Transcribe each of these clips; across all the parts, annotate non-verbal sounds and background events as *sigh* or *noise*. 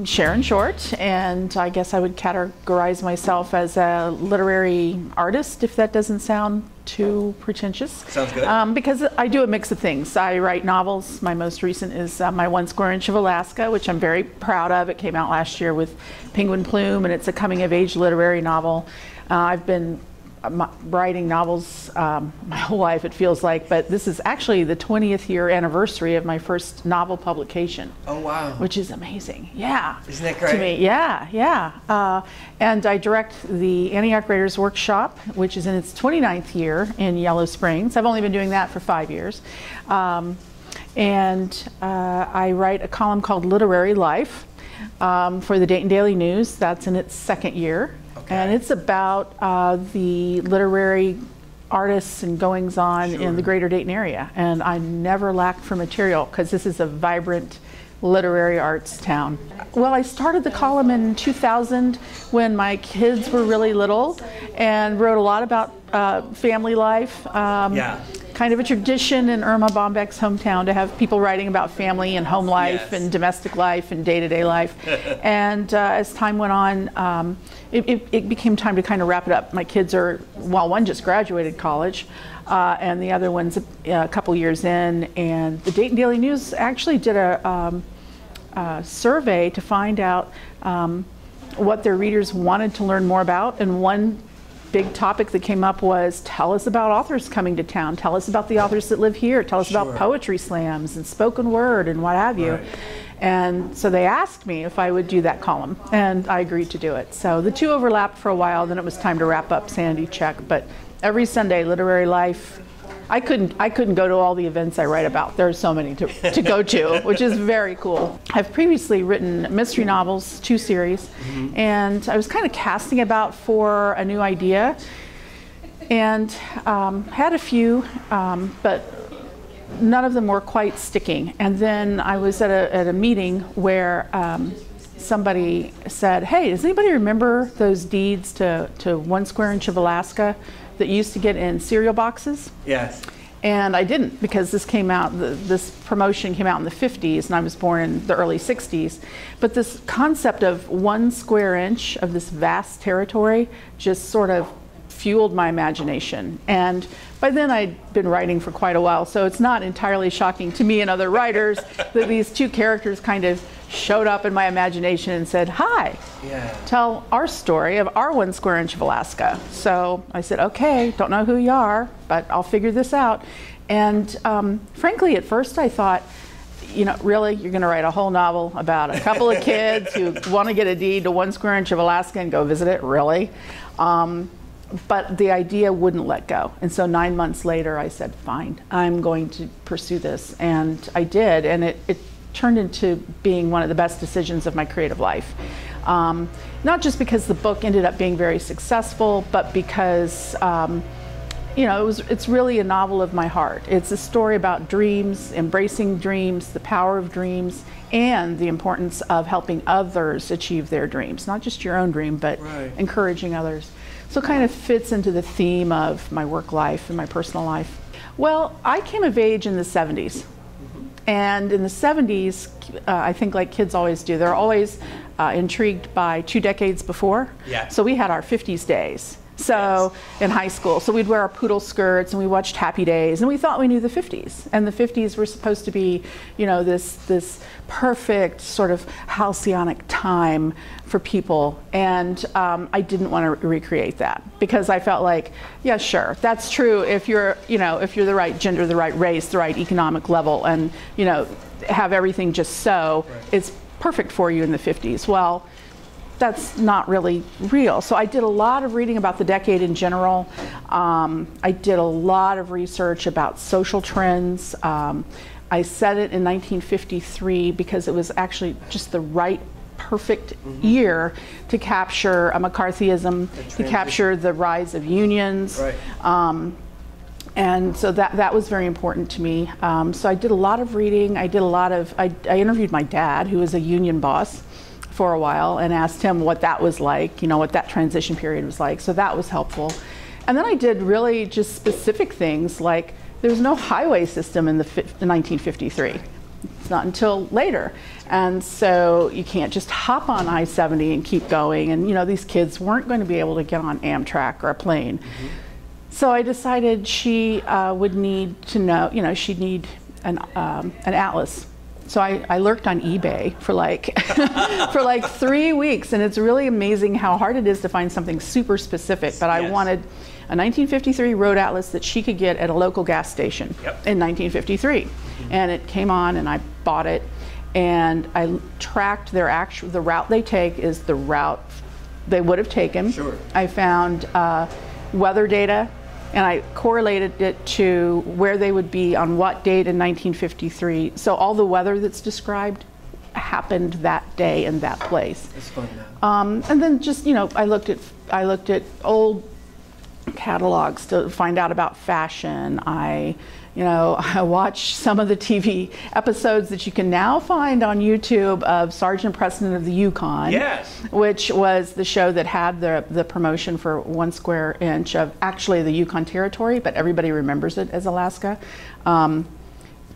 I'm Sharon Short, and I guess I would categorize myself as a literary artist, if that doesn't sound too pretentious. Sounds good. Um, because I do a mix of things. I write novels. My most recent is uh, My One Square Inch of Alaska, which I'm very proud of. It came out last year with Penguin Plume, and it's a coming of age literary novel. Uh, I've been writing novels um, *laughs* my whole life, it feels like, but this is actually the 20th year anniversary of my first novel publication. Oh, wow. Which is amazing. Yeah. Isn't that great? To me, yeah, yeah. Uh, and I direct the Antioch Writers Workshop, which is in its 29th year in Yellow Springs. I've only been doing that for five years. Um, and uh, I write a column called Literary Life um, for the Dayton Daily News. That's in its second year. Okay. And it's about uh, the literary artists and goings on sure. in the greater Dayton area. And I never lack for material because this is a vibrant literary arts town. Well, I started the column in 2000 when my kids were really little and wrote a lot about uh, family life. Um, yeah kind of a tradition in Erma Bombeck's hometown to have people writing about family and home life yes. and domestic life and day-to-day life. *laughs* and uh, as time went on, um, it, it, it, became time to kind of wrap it up. My kids are, well, one just graduated college, uh, and the other one's a, a, couple years in. And the Dayton Daily News actually did a, um, a survey to find out um, what their readers wanted to learn more about. And one big topic that came up was tell us about authors coming to town. Tell us about the authors that live here. Tell us sure. about poetry slams and spoken word and what have you. Right. And so they asked me if I would do that column, and I agreed to do it. So the two overlapped for a while, then it was time to wrap up Sanity Check. But every Sunday, Literary Life, I couldn't I couldn't go to all the events I write about. There are so many to, to go to, *laughs* which is very cool. I've previously written mystery novels, two series, mm-hmm. and I was kind of casting about for a new idea, and um, had a few, um, but none of them were quite sticking. And then I was at a, at a meeting where um, somebody said, Hey, does anybody remember those deeds to, to one square inch of Alaska? That used to get in cereal boxes. Yes. And I didn't because this came out, the, this promotion came out in the 50s and I was born in the early 60s. But this concept of one square inch of this vast territory just sort of fueled my imagination. And by then I'd been writing for quite a while, so it's not entirely shocking to me and other writers *laughs* that these two characters kind of showed up in my imagination and said, Hi, yeah. tell our story of our one square inch of Alaska. So I said, Okay, don't know who you are, but I'll figure this out. And um, frankly, at first I thought, you know, really, you're going to write a whole novel about a couple of kids who *laughs* want to get a deed to one square inch of Alaska and go visit it? Really? Um, but the idea wouldn't let go. And so nine months later, I said, fine, I'm going to pursue this. And I did. And it, it turned into being one of the best decisions of my creative life. Um, not just because the book ended up being very successful, but because um, you know it was it's really a novel of my heart. It's a story about dreams, embracing dreams, the power of dreams, and the importance of helping others achieve their dreams. Not just your own dream, but right. encouraging others. So it kind of fits into the theme of my work life and my personal life. Well, I came of age in the 70s. And in the 70s, uh, I think like kids always do, they're always uh, intrigued by two decades before. Yeah. So we had our 50s days. So yes. in high school, so we'd wear our poodle skirts and we watched Happy Days, and we thought we knew the 50s. And the 50s were supposed to be, you know, this this perfect sort of halcyonic time for people. And um, I didn't want to recreate that because I felt like, yeah, sure, that's true if you're, you know, if you're the right gender, the right race, the right economic level, and you know, have everything just so. Right. It's perfect for you in the 50s. Well that's not really real. So I did a lot of reading about the decade in general. Um, I did a lot of research about social trends. Um, I said it in 1953 because it was actually just the right perfect mm-hmm. year to capture a McCarthyism, to capture the rise of unions. Right. Um, and so that, that was very important to me. Um, so I did a lot of reading. I did a lot of, I, I interviewed my dad, who was a union boss for a while and asked him what that was like, you know, what that transition period was like. So that was helpful. And then I did really just specific things like there was no highway system in the 1953. It's not until later. And so you can't just hop on I 70 and keep going. And, you know, these kids weren't going to be able to get on Amtrak or a plane. Mm-hmm. So I decided she uh, would need to know, you know, she'd need an, um, an atlas. So I, I lurked on eBay for like *laughs* for like three weeks, and it's really amazing how hard it is to find something super specific. But I wanted a 1953 road atlas that she could get at a local gas station yep. in 1953, mm-hmm. and it came on, and I bought it, and I tracked their actual the route they take is the route they would have taken. Sure. I found uh, weather data and I correlated it to where they would be on what date in 1953. So all the weather that's described happened that day in that place. Um, and then just you know, I looked at I looked at old catalogs to find out about fashion. I you know, I *laughs* watch some of the TV episodes that you can now find on YouTube of Sergeant Preston of the Yukon. Yes. Which was the show that had the, the promotion for one square inch of actually the Yukon Territory, but everybody remembers it as Alaska. Um,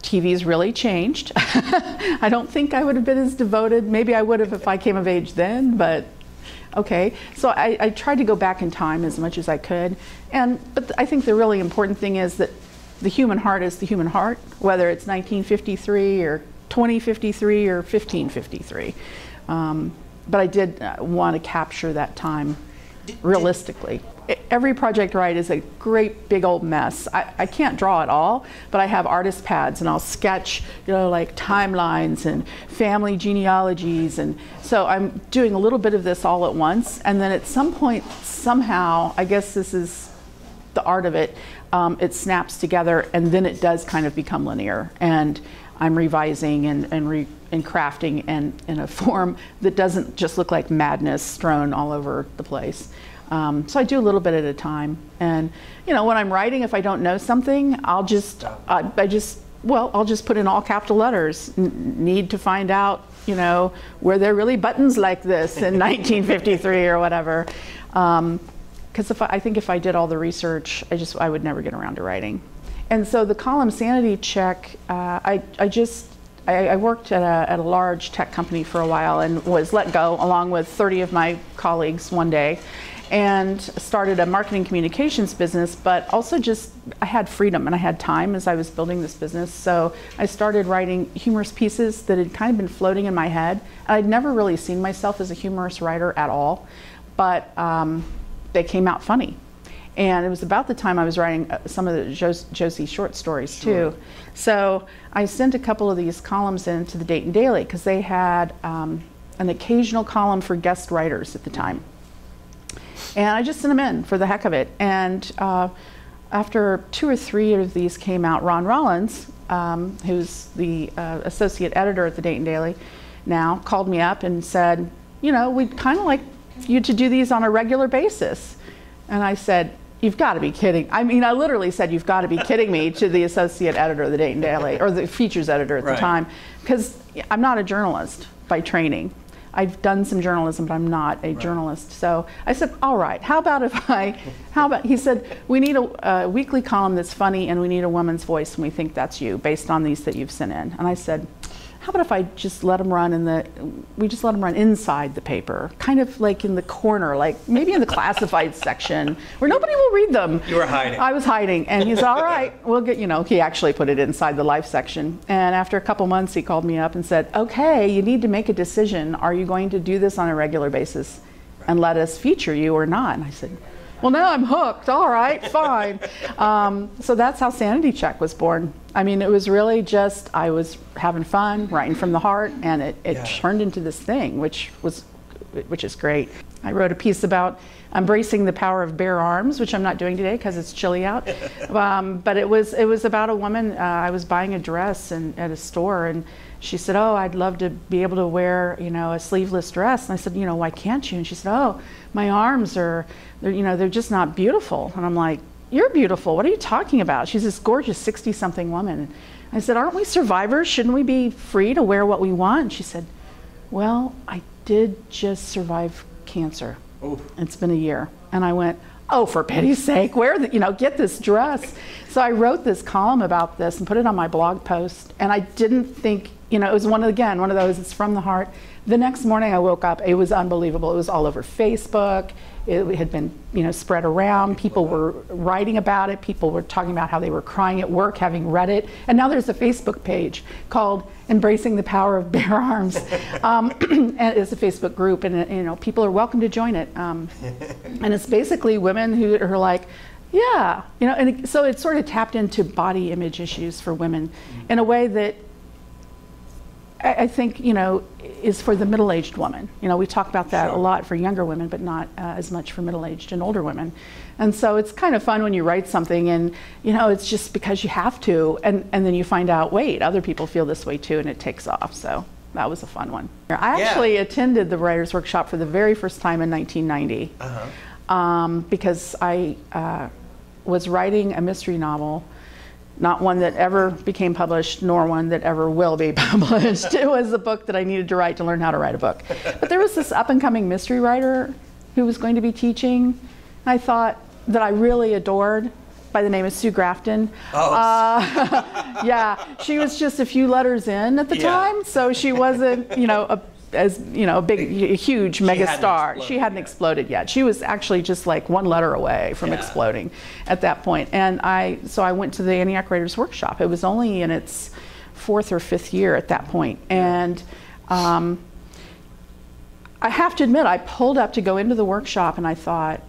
TV's really changed. *laughs* I don't think I would have been as devoted. Maybe I would have if I came of age then, but okay. So I, I tried to go back in time as much as I could. And but I think the really important thing is that the human heart is the human heart, whether it's 1953 or 2053 or 1553. Um, but I did uh, want to capture that time realistically. Every project write is a great big old mess. I, I can't draw it all, but I have artist pads and I'll sketch, you know, like timelines and family genealogies. And so I'm doing a little bit of this all at once. And then at some point, somehow, I guess this is the art of it, um, it snaps together and then it does kind of become linear. And I'm revising and, and, re, and crafting and in a *laughs* form that doesn't just look like madness strewn all over the place. Um, so I do a little bit at a time. And, you know, when I'm writing, if I don't know something, I'll just, I just, well, I'll just put in all capital letters, need to find out, you know, were there really buttons like this in *laughs* 1953 or whatever. Um, because if I, I, think if I did all the research, I just I would never get around to writing. And so the column sanity check, uh, I I just I, worked at a, at a large tech company for a while and was let go along with 30 of my colleagues one day and started a marketing communications business but also just i had freedom and i had time as i was building this business so i started writing humorous pieces that had kind of been floating in my head i'd never really seen myself as a humorous writer at all but um, they came out funny. And it was about the time I was writing uh, some of the Josie short stories sure. too. So I sent a couple of these columns into the Dayton Daily because they had um, an occasional column for guest writers at the time. And I just sent them in for the heck of it. And uh, after two or three of these came out, Ron Rollins, um, who's the uh, associate editor at the Dayton Daily now, called me up and said, you know, we'd kind of like you to do these on a regular basis. And I said, You've got to be kidding. I mean, I literally said, You've got to be kidding me to the associate editor of the Dayton Daily, or the features editor at right. the time, because I'm not a journalist by training. I've done some journalism, but I'm not a right. journalist. So I said, all right, how about if I, how about, he said, we need a, a, weekly column that's funny and we need a woman's voice and we think that's you based on these that you've sent in. And I said, how about if I just let them run in the, we just let them run inside the paper, kind of like in the corner, like maybe in the classified *laughs* section where nobody will read them. You were hiding. I was hiding. And he said, *laughs* all right, we'll get, you know, he actually put it inside the life section. And after a couple months, he called me up and said, okay, you need to make a decision. Are you going to do this on a regular basis and let us feature you or not? And I said, well, now I'm hooked. All right, fine. Um, so that's how Sanity Check was born. I mean, it was really just I was having fun, writing from the heart, and it, it yeah. turned into this thing, which was, which is great. I wrote a piece about embracing the power of bare arms, which I'm not doing today because it's chilly out. *laughs* Um, but it was it was about a woman. Uh, I was buying a dress and, at a store, and she said, "Oh, I'd love to be able to wear, you know, a sleeveless dress." And I said, "You know, why can't you?" And she said, "Oh, my arms are, they're, you know, they're just not beautiful." And I'm like, "You're beautiful. What are you talking about?" She's this gorgeous 60-something woman. I said, "Aren't we survivors? Shouldn't we be free to wear what we want?" And she said, "Well, I did just survive cancer. Oof. It's been a year." And I went, oh, for pity's sake, wear the, you know, get this dress. So I wrote this column about this and put it on my blog post. And I didn't think, you know, it was one of, again, one of those, it's from the heart. The next morning I woke up, it was unbelievable. It was all over Facebook. It had been, you know, spread around. People were writing about it. People were talking about how they were crying at work having read it. And now there's a Facebook page called "Embracing the Power of Bare Arms." *laughs* Um, *clears throat* and it's a Facebook group, and you know, people are welcome to join it. Um, *laughs* and it's basically women who are like, yeah, you know, and so it sort of tapped into body image issues for women in a way that I, I think, you know, is for the middle-aged woman. You know, we talk about that sure. a lot for younger women, but not uh, as much for middle-aged and older women. And so it's kind of fun when you write something and, you know, it's just because you have to, and, and then you find out, wait, other people feel this way too, and it takes off. So that was a fun one. I actually yeah. attended the Writers' Workshop for the very first time in 1990 uh-huh. um, because I uh, was writing a mystery novel not one that ever became published, nor one that ever will be *laughs* published. it was a book that I needed to write to learn how to write a book. But there was this up and coming mystery writer who was going to be teaching. I thought that I really adored by the name of Sue Grafton. Oh. Uh, *laughs* yeah, she was just a few letters in at the yeah. time, so she wasn't, you know, a as you know, a big, a huge mega star. She hadn't yet. exploded yet. She was actually just like one letter away from yeah. exploding at that point. And I, so I went to the Antioch Writers Workshop. It was only in its fourth or fifth year at that point. And um, I have to admit, I pulled up to go into the workshop and I thought,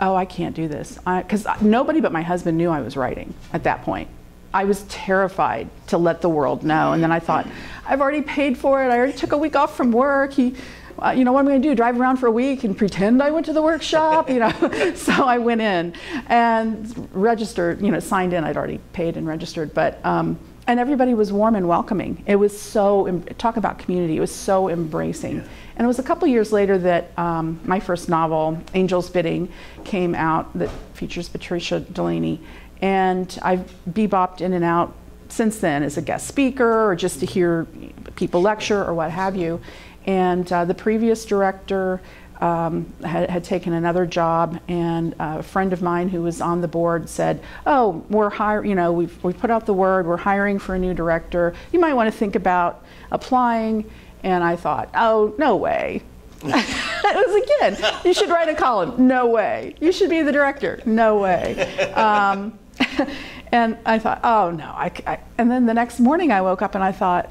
oh, I can't do this. Because nobody but my husband knew I was writing at that point. I was terrified to let the world know. And then I thought, I've already paid for it. I already took a week off from work. He, uh, you know, what am I going to do? Drive around for a week and pretend I went to the workshop? You know, *laughs* so I went in and registered. You know, signed in. I'd already paid and registered, but. Um, and everybody was warm and welcoming. It was so talk about community. It was so embracing. Yeah. And it was a couple years later that um, my first novel, Angel's Bidding, came out that features Patricia Delaney, and I've bebopped in and out since then as a guest speaker or just to hear people lecture or what have you. And uh, the previous director um, had, had, taken another job, and a friend of mine who was on the board said, "Oh, we're hiring. You know, we've we put out the word. We're hiring for a new director. You might want to think about applying." And I thought, "Oh, no way." *laughs* it was again. You should write a column. No way. You should be the director. No way. Um, *laughs* and I thought, oh no. I, I, and then the next morning I woke up and I thought,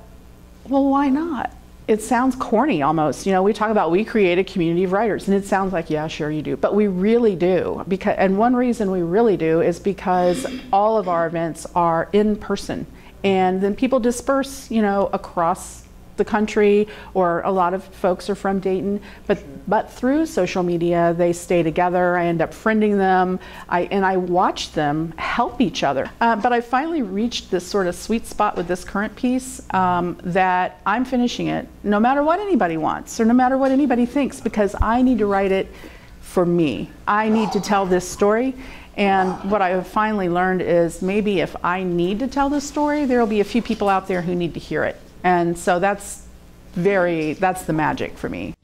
well, why not? It sounds corny almost. You know, we talk about we create a community of writers, and it sounds like, yeah, sure you do. But we really do. Because, and one reason we really do is because all of our events are in person. And then people disperse, you know, across the country or a lot of folks are from Dayton, but but through social media they stay together. I end up friending them, I, and I watch them help each other. Uh, but I finally reached this sort of sweet spot with this current piece um, that I'm finishing it no matter what anybody wants or no matter what anybody thinks because I need to write it for me. I need to tell this story. And what I have finally learned is maybe if I need to tell this story, there will be a few people out there who need to hear it. And so that's very, that's the magic for me.